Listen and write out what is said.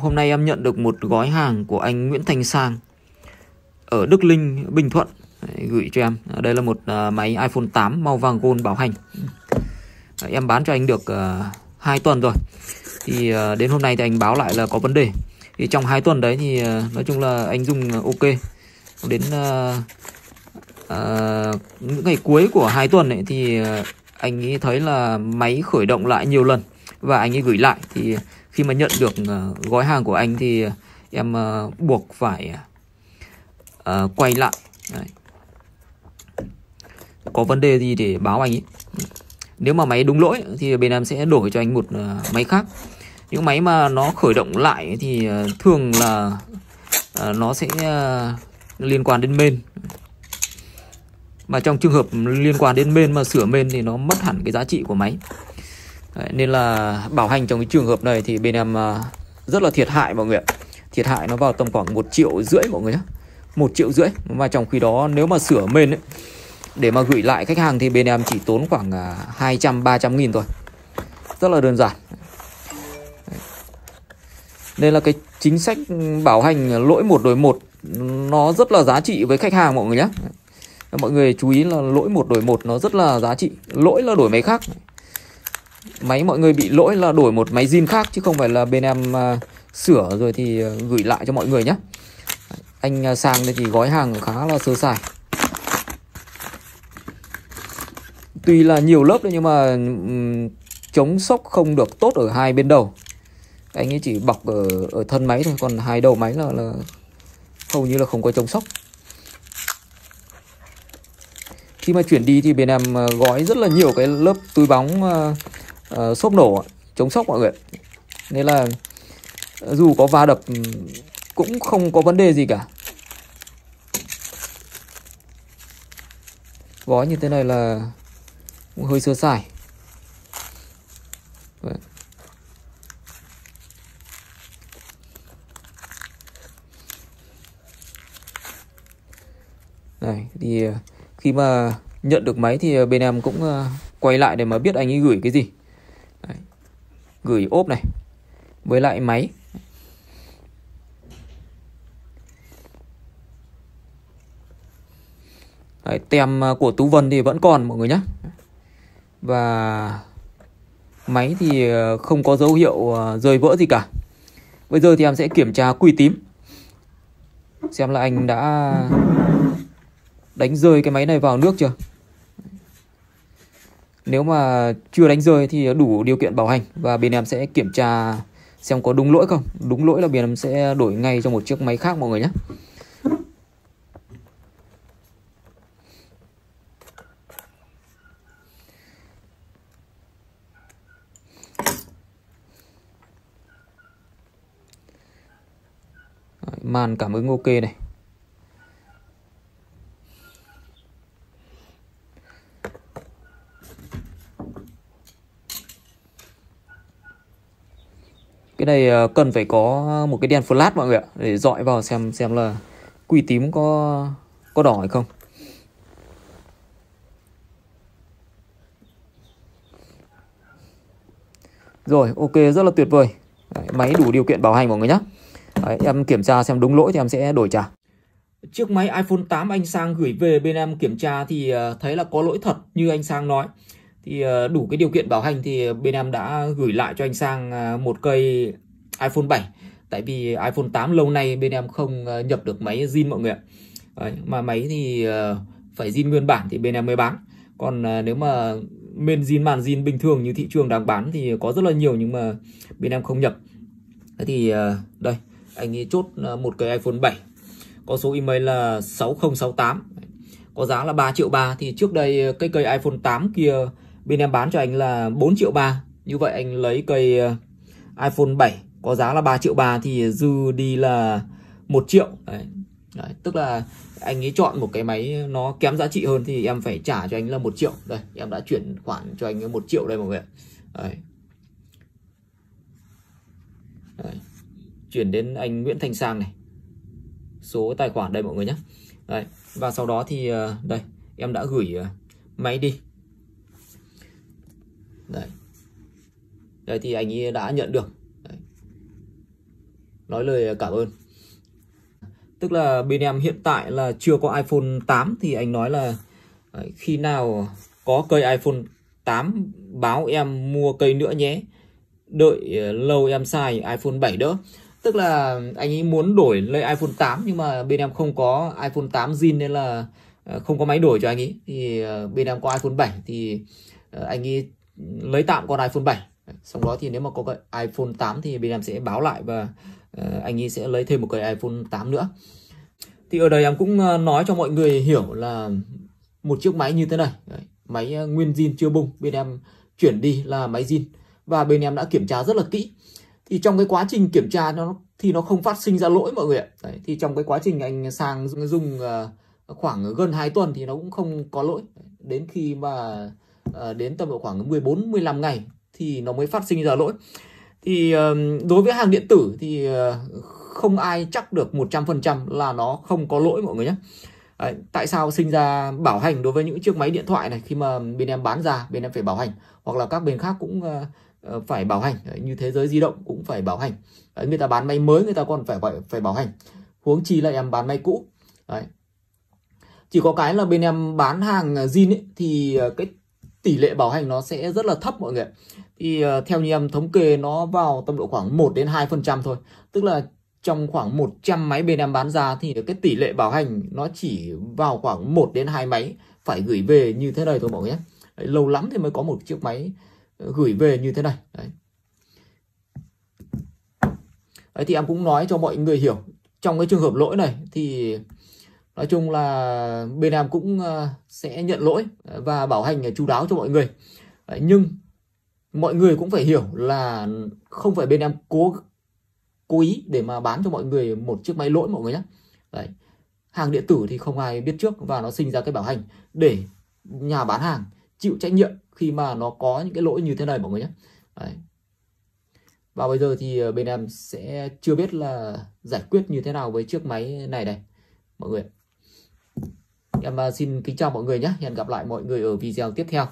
hôm nay em nhận được một gói hàng của anh Nguyễn Thành Sang ở Đức Linh, Bình Thuận gửi cho em. Đây là một à, máy iPhone 8 màu vàng gold bảo hành. Em bán cho anh được à, 2 tuần rồi. Thì à, đến hôm nay thì anh báo lại là có vấn đề. Thì trong 2 tuần đấy thì nói chung là anh dùng ok. Đến uh, uh, những ngày cuối của hai tuần ấy thì anh ấy thấy là máy khởi động lại nhiều lần và anh ấy gửi lại thì khi mà nhận được ờ, gói hàng của anh thì em ờ, buộc phải ờ, quay lại. Đấy. có vấn đề gì để báo anh ấy? Nếu mà máy đúng lỗi thì bên em sẽ đổi cho anh một máy khác. Những máy mà nó khởi động lại thì thường là nó sẽ liên quan đến main. Mà trong trường hợp liên quan đến main mà sửa main thì nó mất hẳn cái giá trị của máy. Đấy, nên là bảo hành trong cái trường hợp này thì bên em à, rất là thiệt hại mọi người ạ. Thiệt hại nó vào tầm khoảng một triệu rưỡi mọi người nhé một triệu rưỡi. Mà trong khi đó nếu mà sửa mên ấy, để mà gửi lại khách hàng thì bên em chỉ tốn khoảng à, 200 300 nghìn thôi. Rất là đơn giản. Nên là cái chính sách bảo hành lỗi một đổi một nó rất là giá trị với khách hàng mọi người nhé mọi người chú ý là lỗi một đổi một nó rất là giá trị. Lỗi là đổi máy khác máy mọi người bị lỗi là đổi một máy zin khác chứ không phải là bên em uh, sửa rồi thì uh, gửi lại cho mọi người nhé anh uh, sang đây thì gói hàng khá là sơ sài. Tuy là nhiều lớp đấy nhưng mà um, chống sốc không được tốt ở hai bên đầu. Anh ấy chỉ bọc ở ở thân máy thôi còn hai đầu máy là, là hầu như là không có chống sốc. Khi mà chuyển đi thì bên em gói rất là nhiều cái lớp túi bóng uh, xốp nổ chống sốc mọi người nên là dù có va đập ừ, cũng không có vấn đề gì cả. Gói như thế này là cũng hơi sơ sài. Vậy. Này, thì ờ, khi mà nhận được máy thì ờ, bên em cũng quay lại để mà biết anh ấy gửi cái gì gửi ốp này với lại máy. Đấy, tem à, của Tú Vân thì vẫn còn mọi người nhé và máy thì à, không có dấu hiệu à, rơi vỡ gì cả. Bây giờ thì em sẽ kiểm tra quy tím. Xem là anh đã đánh rơi cái máy này vào nước chưa? Nếu mà chưa đánh rơi thì đủ điều kiện bảo hành và bên em sẽ kiểm tra xem có đúng lỗi không. Đúng lỗi là bên em sẽ đổi ngay cho một chiếc máy khác mọi người nhé. màn cảm ứng ok này cái này ờ, cần phải có một cái đèn flash mọi người ạ để dọi vào xem xem là quỳ tím có có đỏ hay không. Rồi ok rất là tuyệt vời. Đấy, máy đủ điều kiện bảo hành mọi người nhé Đấy, em kiểm tra xem đúng lỗi thì em sẽ đổi trả. Chiếc máy iPhone 8 anh Sang gửi về bên em kiểm tra thì ờ, thấy là có lỗi thật như anh Sang nói thì ờ, đủ cái điều kiện bảo hành thì bên em đã gửi lại cho anh sang ờ, một cây iPhone 7 tại vì iPhone 8 lâu nay bên em không ờ, nhập được máy zin mọi người ạ. Đấy, mà máy thì phải zin nguyên bản thì bên em mới bán. Còn nếu mà bên zin màn zin bình thường như thị trường đang bán thì có rất là nhiều nhưng mà bên em không nhập. Thế thì đây anh ấy chốt một cây iPhone 7 có số email là 6068 có giá là 3 triệu 3 thì trước đây cái cây iPhone 8 kia bên em bán cho anh là 4 triệu 3 như vậy anh lấy cây ờ, iPhone 7 có giá là 3 triệu 3 thì dư đi là 1 triệu Đấy. Đấy, tức là anh ấy chọn một cái máy nó kém giá trị hơn thì em phải trả cho anh là 1 triệu đây em đã chuyển khoản cho anh 1 triệu đây mọi người ạ Đấy. Đấy. chuyển đến anh Nguyễn Thanh Sang này số tài khoản đây mọi người nhé Đấy. và sau đó thì ờ, đây em đã gửi ờ, máy đi đấy. Đấy, thì anh ấy đã nhận được. Đấy. nói lời cảm ơn. Tức là bên em hiện tại là chưa có iPhone 8 thì anh nói là khi nào có cây iPhone 8 báo em mua cây nữa nhé. Đợi lâu em xài iPhone 7 đỡ. Tức là anh ấy muốn đổi lấy iPhone 8 nhưng mà bên em không có iPhone 8 zin nên là ờ, không có máy đổi cho anh ấy. Thì ờ, bên em có iPhone 7 thì ờ, anh ấy lấy tạm con iPhone 7 sau đó thì nếu mà có cái iPhone 8 thì bên em sẽ báo lại và ờ, anh ấy sẽ lấy thêm một cái iPhone 8 nữa. Thì ở đây em cũng ờ, nói cho mọi người hiểu là một chiếc máy như thế này. Máy ờ, nguyên zin chưa bung. Bên em chuyển đi là máy zin. Và bên em đã kiểm tra rất là kỹ. Thì trong cái quá trình kiểm tra nó thì nó không phát sinh ra lỗi mọi người ạ. Đấy, thì trong cái quá trình anh sang dùng khoảng gần 2 tuần thì nó cũng không có lỗi. Đến khi mà uh, Ờ, đến tầm độ khoảng 14 15 ngày thì nó mới phát sinh ra lỗi. Thì ờ, đối với hàng điện tử thì ờ, không ai chắc được 100% là nó không có lỗi mọi người nhé. Đấy, tại sao sinh ra bảo hành đối với những chiếc máy điện thoại này khi mà bên em bán ra bên em phải bảo hành? Hoặc là các bên khác cũng uh, phải bảo hành. Như thế giới di động cũng phải bảo hành. Đấy, người ta bán máy mới người ta còn phải phải phải bảo hành. Huống chi là em bán máy cũ. Đấy. chỉ có cái là bên em bán hàng zin ấy, thì cái tỷ lệ bảo hành nó sẽ rất là thấp mọi người thì uh, theo như em thống kê nó vào tầm độ khoảng 1 đến 2 phần trăm thôi. Tức là trong khoảng 100 máy bên em bán ra thì cái tỷ lệ bảo hành nó chỉ vào khoảng 1 đến 2 máy phải gửi về như thế này thôi mọi người nhé. Đấy, lâu lắm thì mới có một chiếc máy ờ, gửi về như thế này. Đấy. đấy thì em cũng nói cho mọi người hiểu. Trong cái trường hợp lỗi này thì nói chung là bên em cũng ờ, sẽ nhận lỗi và bảo hành ờ, chú đáo cho mọi người. Nhưng mọi người cũng phải hiểu là không phải bên em cố cố ý để mà bán cho mọi người một chiếc máy lỗi mọi người nhé đấy, hàng điện tử thì không ai biết trước và nó sinh ra cái bảo hành để nhà bán hàng chịu trách nhiệm khi mà nó có những cái lỗi như thế này mọi người nhé Đấy. và bây giờ thì ờ, bên em sẽ chưa biết là giải quyết như thế nào với chiếc máy này đây, mọi người em à, xin kính chào mọi người nhé. Hẹn gặp lại mọi người ở video tiếp theo.